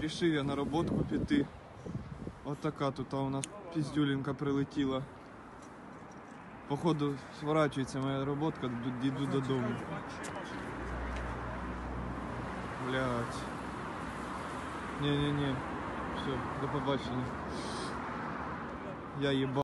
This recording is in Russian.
Рішив я на роботку піти. От такая тут а у нас піздюлінка прилетіла. Походу сворачується моя роботка, д- йду додому. Блять. Не не не. Все, до побачення. Я їбав.